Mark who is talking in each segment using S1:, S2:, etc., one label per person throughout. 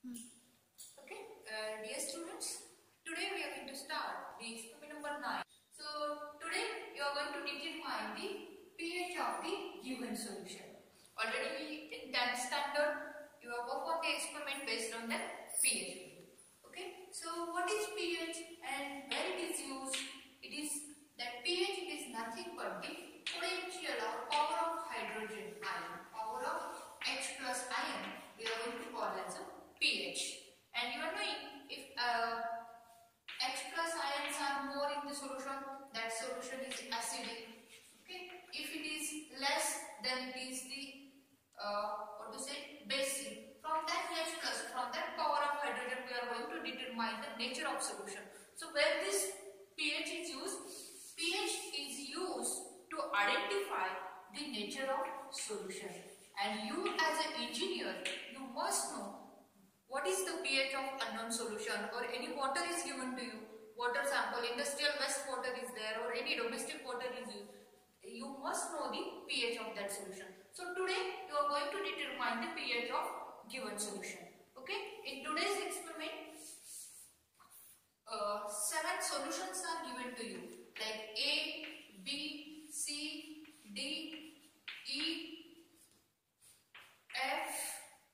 S1: Okay, uh, dear students, today we are going to start the experiment number 9. So, today you are going to determine the pH of the given solution. Already in 10th standard, you have performed the experiment based on the pH. Okay, so what is pH and where it is used? It is that pH is nothing but the potential or power of hydrogen ion, power of H plus ion we are going to call as a pH. And you are knowing if uh, H plus ions are more in the solution, that solution is acidic. Okay, if it is less, then it is the uh, what to say basic. From that H plus, from that power of hydrogen, we are going to determine the nature of solution. So where this pH is used, pH is used to identify the nature of solution. And you as an engineer, you must know what is the pH of unknown solution or any water is given to you, water sample, industrial wastewater is there or any domestic water is used. You must know the pH of that solution. So today you are going to determine the pH of given solution. Okay. In today's experiment, uh, seven solutions are given to you like A, B, C, D, E, F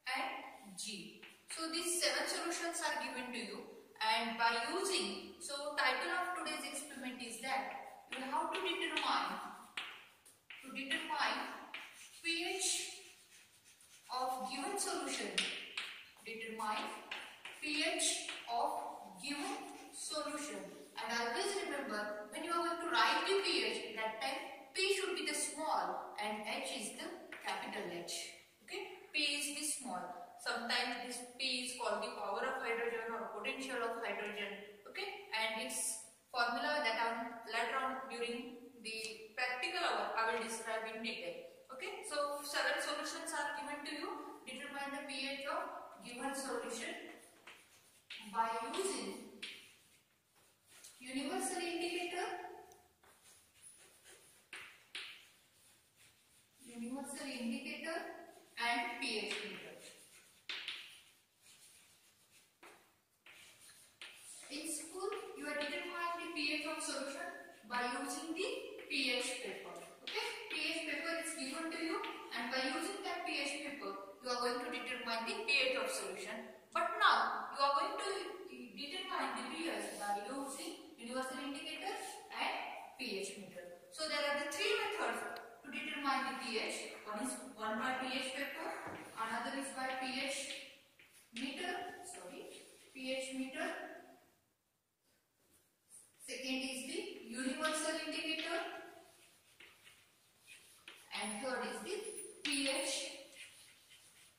S1: and G. So these seven solutions are given to you and by using, so title of today's experiment is that you have to determine, to determine pH of given solution, determine pH of given solution and always remember when you are going to write the pH that time P should be the small and H is the capital H. Okay, P is the small. Sometimes this P is called the power of hydrogen or potential of hydrogen. Okay, and its formula that I later on during the practical hour I will describe in detail. Okay, so seven solutions are given to you. Determine the pH of given solution by using universal indicator, universal indicator and pH meter. In school, you are determining the pH of solution by using the pH paper. Okay, pH paper is given to you, and by using that pH paper, you are going to determine the pH of solution. But now, you are going to determine the pH by using universal indicator and pH meter. So there are the three methods to determine the pH. One is one by pH paper, another is by pH meter, sorry, pH meter. Second is the universal indicator and third is the pH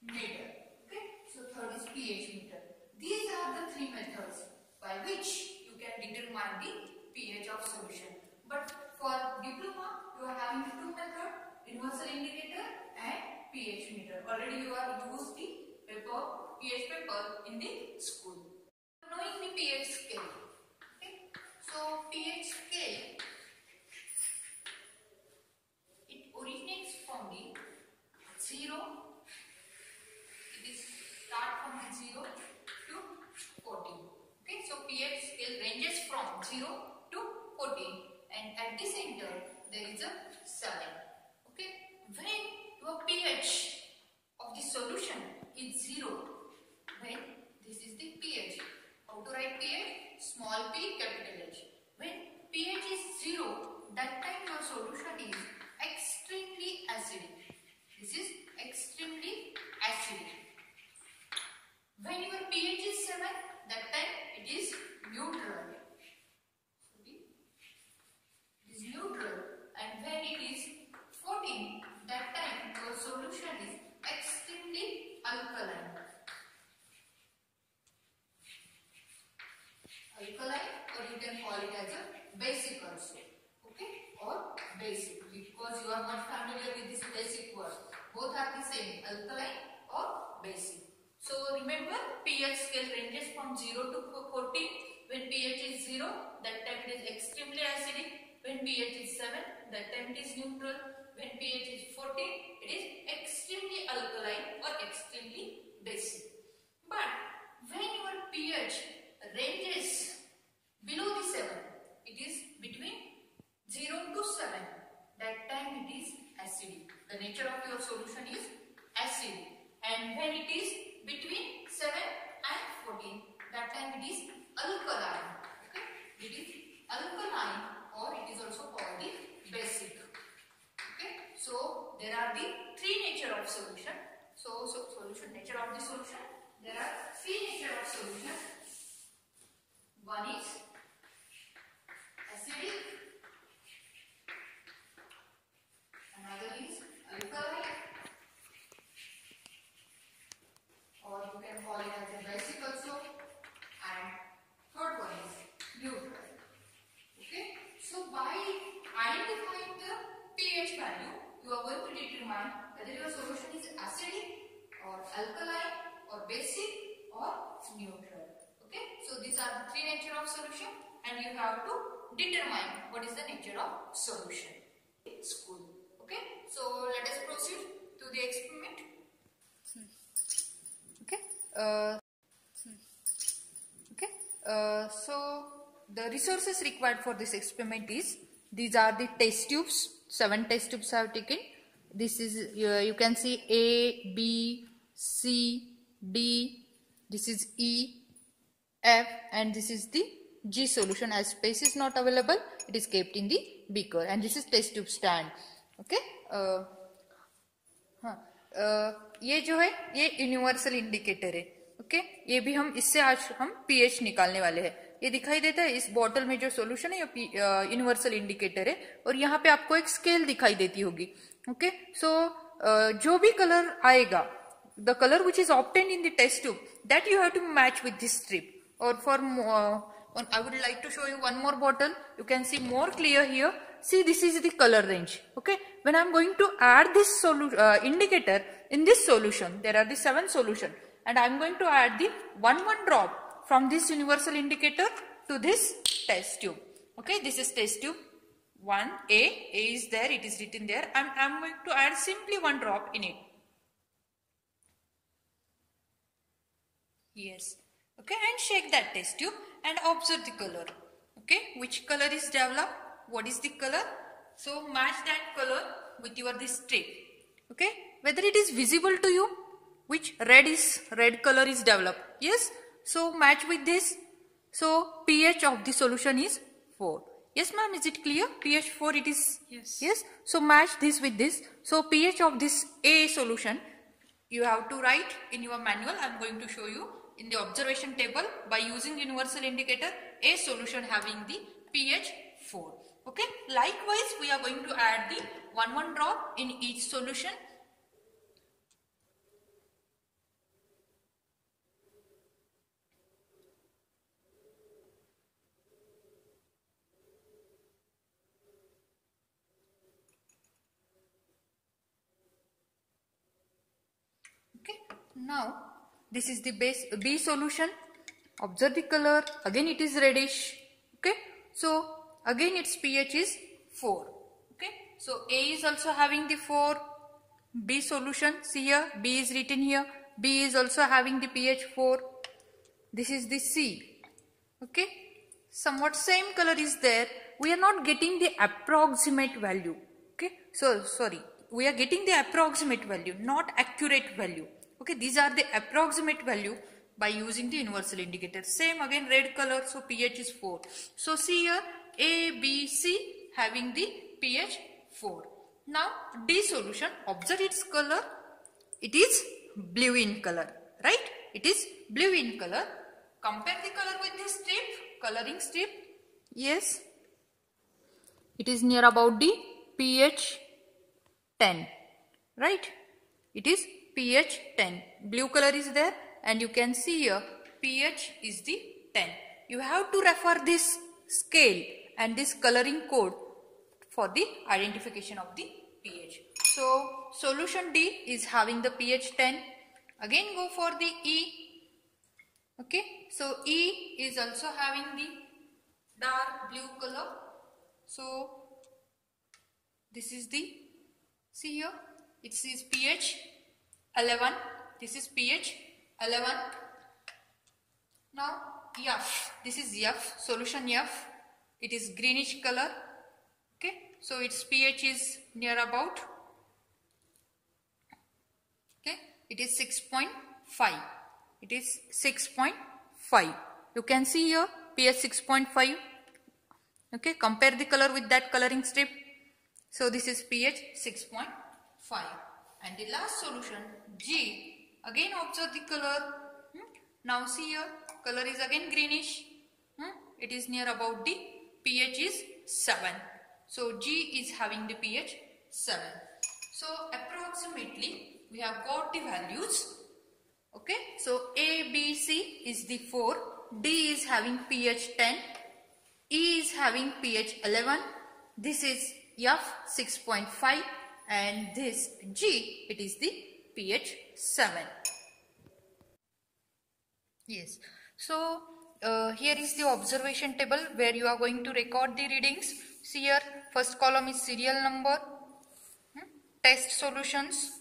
S1: meter. Okay, so third is pH meter. These are the three methods by which you can determine the pH of solution. But for diploma, you are having two methods, universal indicator and pH meter. Already you are used the paper, pH paper in the school. Knowing the pH scale. So pH scale, it originates from the zero. It is start from zero to 14. Okay, so pH scale ranges from 0 to 14 and at the center there is a 7. Okay, when your pH of the solution is 0, when this is the pH. How to write pH? Small p, capital H. When pH is 0, that time your solution is extremely acidic. This is extremely acidic. When your pH is 7, that time it is neutral. It is neutral. And when it is 14, that time your solution is extremely. Alkaline the attempt is neutral. When pH is 14, it is extremely alkaline or extremely basic. But when your pH ranges below the 7, it is between 0 to 7. That time it is acidic. The nature of your solution is acidic. And when it is between 7 and 14, that time it is alkaline. Okay? It is alkaline or it is also called the basic. Okay, so there are the three nature of solution. So, so solution nature of the solution. There are three nature of solution. One is acidic, another is alkaline, or you can call it as a basic also, and third one is neutral. Okay, so by identifying the pH value, you are going to determine whether your solution is acidic or alkaline or basic or neutral. Okay, so these are the three nature of solution and you have to determine what is the nature of solution. School. Okay, so let us proceed to the experiment. Okay. Uh, okay. Uh, so the resources required for this experiment is these are the test tubes. Seven test tubes I have taken. This is uh, you can see A, B, C, D. This is E, F, and this is the G solution. As space is not available, it is kept in the beaker, and this is test tube stand. Okay. Uh, हाँ अ, ये जो है ये universal indicator है okay ये भी हम इससे आज हम पीएच निकालने वाले हैं ये दिखाई देता है इस बॉटल में जो सॉल्यूशन है ये यूनिवर्सल इंडिकेटर है और यहाँ पे आपको एक स्केल दिखाई देती होगी ओके सो जो भी कलर आएगा the color which is obtained in the test tube that you have to match with this strip. Or for more uh, I would like to show you one more bottle. You can see more clear here. See this is the color range okay? When I'm going to add this uh, indicator in this solution there are the seven solution and I'm going to add the one one drop from this universal indicator to this test tube okay? This is test tube. 1 A, A is there, it is written there. I'm going to add simply one drop in it. Yes. Okay, and shake that test tube and observe the color. Okay, which color is developed? What is the color? So match that color with your this strip. Okay, whether it is visible to you, which red is red color is developed. Yes. So match with this. So pH of the solution is 4. Yes ma'am, is it clear? pH 4 it is.
S2: Yes.
S1: Yes. So match this with this. So pH of this A solution you have to write in your manual. I am going to show you in the observation table by using universal indicator a solution having the pH 4. Okay. Likewise, we are going to add the 1 1 drop in each solution. Okay. Now, this is the base B solution. Observe the color. Again it is reddish. Okay. So again its pH is 4. Okay. So A is also having the 4. B solution. See here. B is written here. B is also having the pH 4. This is the C. Okay. Somewhat same color is there. We are not getting the approximate value. Okay. So sorry. We are getting the approximate value, not accurate value. Okay, these are the approximate value by using the universal indicator. Same again red color, so pH is 4. So see here A, B, C having the pH 4. Now D solution, observe its color. It is blue in color, right? It is blue in color. Compare the color with this strip, coloring strip. Yes, it is near about the pH 10, right? It is pH 10. Blue color is there and you can see here pH is the 10. You have to refer this scale and this coloring code for the identification of the pH. So solution D is having the pH 10. Again go for the E. Okay. So E is also having the dark blue color. So this is the see here it is pH 11 this is pH 11 now F. This is F. Solution F. It is greenish color. Okay. So its pH is near about. Okay. It is 6.5 6.5. It is 6.5. You can see here pH 6.5. Okay, compare the color with that coloring strip. So this is pH 6.5. And the last solution G. Again observe the color. Hmm? Now see here color is again greenish. Hmm? It is near about the pH is 7. So G is having the pH 7. So approximately we have got the values. Okay. So A, B, C is the 4. D is having pH 10. E is having pH 11. This is F 6.5 and this G it is the pH 7. Yes. So uh, here is the observation table where you are going to record the readings. See here first column is serial number, hmm, test solutions,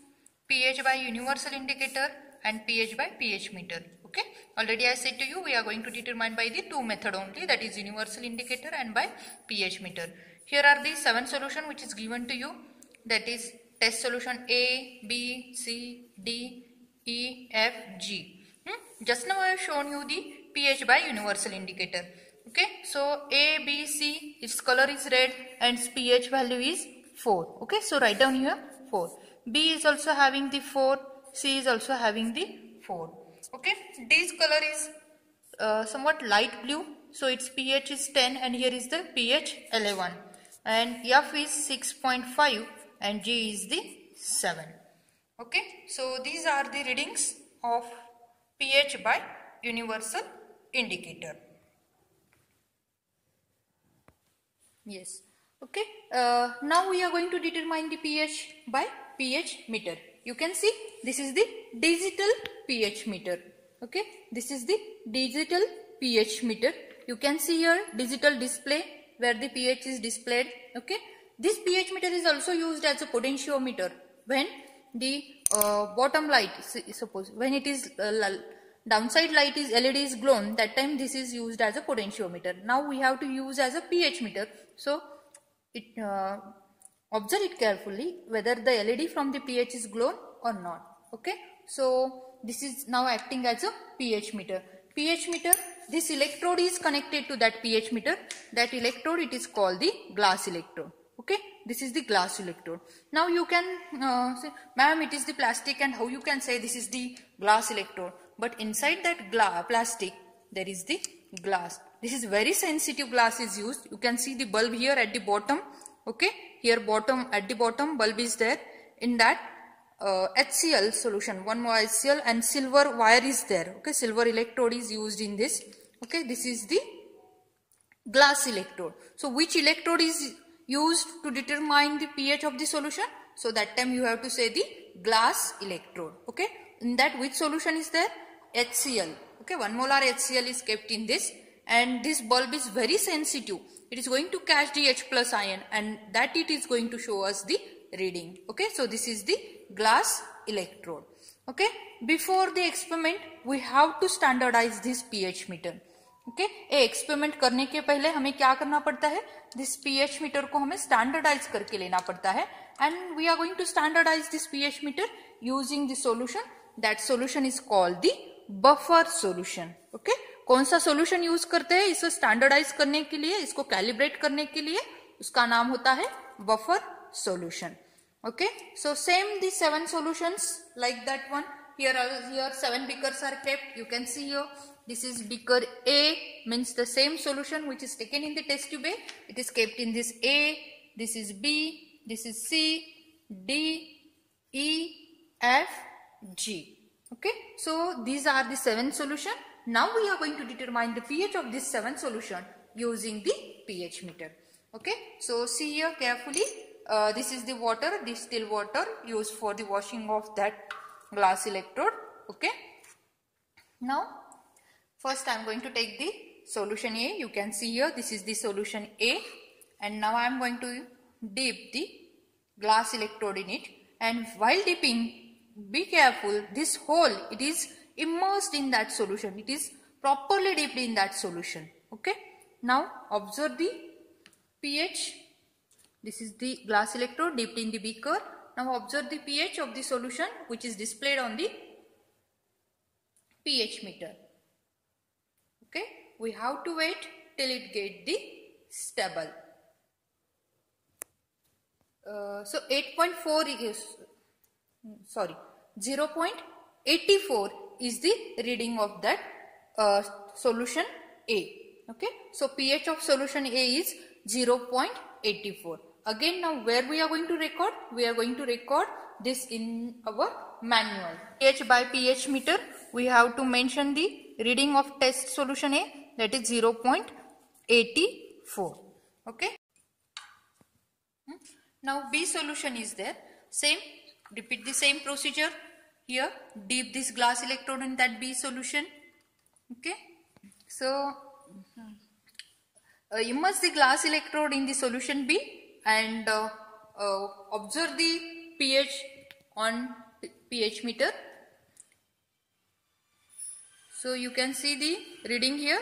S1: pH by universal indicator and pH by pH meter. Okay. Already I said to you we are going to determine by the two method only that is universal indicator and by pH meter. Here are the seven solution which is given to you that is test solution A, B, C, D, E, F, G. Hmm? Just now I have shown you the pH by universal indicator. Okay, so A, B, C, its color is red and its pH value is 4. Okay, so write down here 4. B is also having the 4, C is also having the 4. Okay, this color is uh, somewhat light blue, so its pH is 10 and here is the pH 11 and F is 6.5 and G is the 7. Okay, so these are the readings of pH by universal indicator. Yes. Okay. Uh, now we are going to determine the pH by pH meter. You can see this is the digital pH meter. Okay. This is the digital pH meter. You can see here digital display where the pH is displayed. Okay. This pH meter is also used as a potentiometer when the uh, bottom light suppose when it is uh, downside light is LED is glown that time this is used as a potentiometer. Now we have to use as a pH meter. So it uh, observe it carefully whether the LED from the pH is glown or not. Okay. So this is now acting as a pH meter. pH meter this electrode is connected to that pH meter. That electrode it is called the glass electrode okay? This is the glass electrode. Now you can uh, say ma'am it is the plastic and how you can say this is the glass electrode. But inside that glass plastic there is the glass. This is very sensitive glass is used. You can see the bulb here at the bottom. Okay? Here bottom at the bottom bulb is there. In that uh, HCl solution one more HCl and silver wire is there. Okay? Silver electrode is used in this. Okay? This is the glass electrode. So which electrode is used to determine the pH of the solution. So that time you have to say the glass electrode. Okay. In that which solution is there? HCl. Okay. 1 molar HCl is kept in this and this bulb is very sensitive. It is going to catch the H plus ion and that it is going to show us the reading. Okay. So this is the glass electrode. Okay. Before the experiment we have to standardize this pH meter. Okay? okay? Experiment करने के पहले हमें क्या करना पड़ता है? This pH metre को हमें स्टैंडर्डाइज करके लेना पड़ता है। And we are going to standardize this pH meter using this solution that solution is called the buffer solution okay? कौन सा सॉल्यूशन यूज़ करते हैं? इसे स्टैंडर्डाइज करने के लिए, इसको कैलिब्रेट करने के लिए उसका नाम होता है buffer solution okay? So same the seven solutions like that one here here seven beakers are kept you can see here This is beaker A means the same solution which is taken in the test tube A. It is kept in this A, this is B, this is C, D, E, F, G. Okay. So these are the seven solution. Now we are going to determine the pH of this seven solution using the pH meter. Okay. So see here carefully. Uh, this is the water, distilled water used for the washing of that glass electrode. Okay. Now First I am going to take the solution A. You can see here this is the solution A and now I am going to dip the glass electrode in it and while dipping be careful this hole it is immersed in that solution. It is properly dipped in that solution. Okay. Now observe the pH. This is the glass electrode dipped in the beaker. Now observe the pH of the solution which is displayed on the pH meter. Okay, we have to wait till it get the stable. Uh, so 8.4 is sorry 0.84 is the reading of that uh, solution A. Okay, so pH of solution A is 0.84. Again now where we are going to record? We are going to record this in our manual. pH by pH meter we have to mention the reading of test solution A that is 0.84. Okay. Hmm? Now B solution is there. Same, repeat the same procedure. Here, dip this glass electrode in that B solution. Okay. So, uh, immerse the glass electrode in the solution B and uh, uh, observe the pH on pH meter. So you can see the reading here.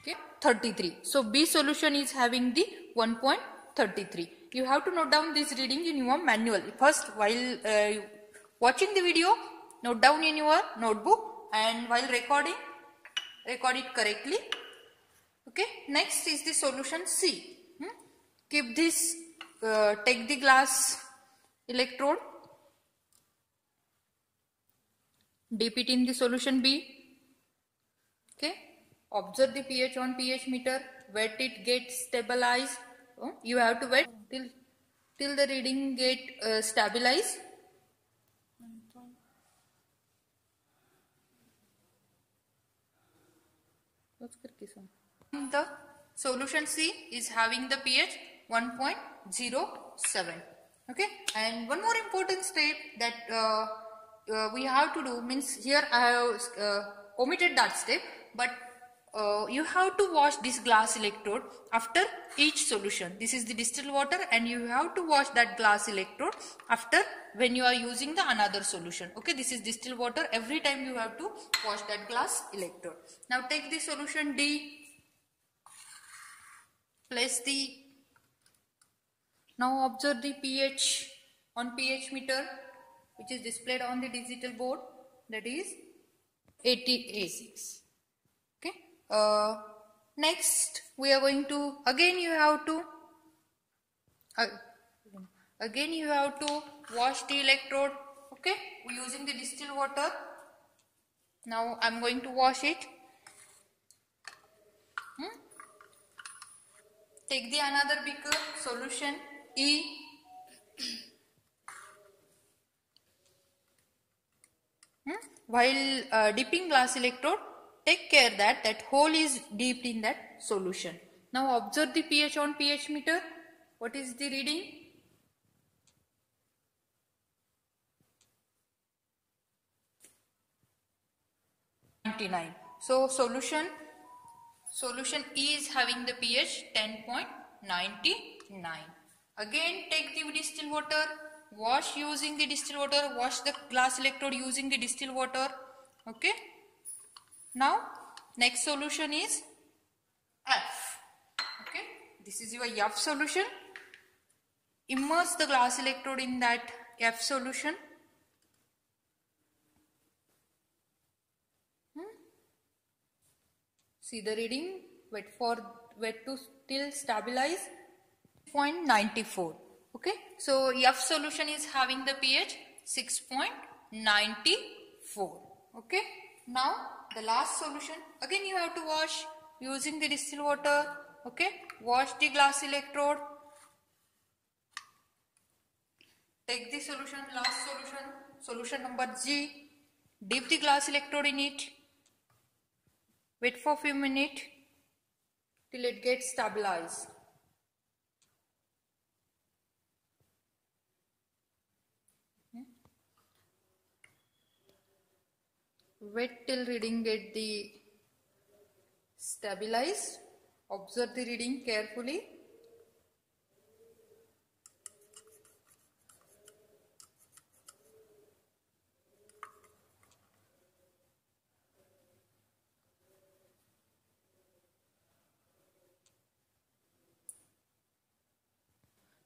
S1: Okay, 33. So B solution is having the 1.33. You have to note down this reading in your manual. First, while uh, watching the video, note down in your notebook and while recording, record it correctly. Okay, next is the solution C. Keep this, uh, take the glass electrode, dip it in the solution B. Okay, observe the pH on pH meter, wet it get stabilized. Oh, you have to wait till till the reading get uh, stabilized. The solution C is having the pH 1.07. Okay, and one more important step that uh, uh, we have to do means here I have uh, omitted that step, but uh, you have to wash this glass electrode after each solution. This is the distilled water and you have to wash that glass electrode after when you are using the another solution. Okay, this is distilled water. Every time you have to wash that glass electrode. Now take the solution D. Place the, now observe the pH on pH meter which is displayed on the digital board that is 88 okay. Uh, next we are going to again you have to uh, again you have to wash the electrode okay? Using the distilled water. Now i'm going to wash it. Hmm? take the another bigger solution Hmm? While uh, dipping glass electrode, take care that that hole is dipped in that solution. Now observe the pH on pH meter. What is the reading? Ninety-nine. So solution solution E is having the pH 10.99. Again take the distilled water. Wash using the distilled water. Wash the glass electrode using the distilled water. Okay? Now next solution is F. Okay? This is your F solution. Immerse the glass electrode in that F solution. Hmm? see the reading? Wait for wet to till stabilize 0.94 Okay, so F solution is having the pH 6.94. Okay, now the last solution again you have to wash using the distilled water. Okay, wash the glass electrode. Take the solution, last solution, solution number G. Dip the glass electrode in it. Wait for few minutes till it gets stabilized. Wait till reading get the stabilized. Observe the reading carefully.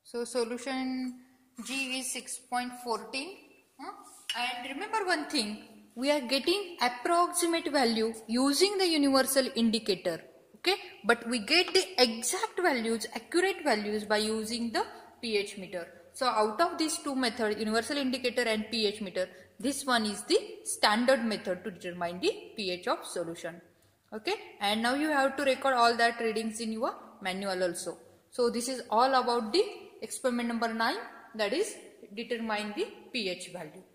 S1: So solution G is 6.14 huh? and remember one thing we are getting approximate value using the universal indicator okay? But we get the exact values accurate values by using the pH meter. So out of these two methods universal indicator and pH meter this one is the standard method to determine the pH of solution okay? And now you have to record all that readings in your manual also. So this is all about the experiment number 9 that is determine the pH value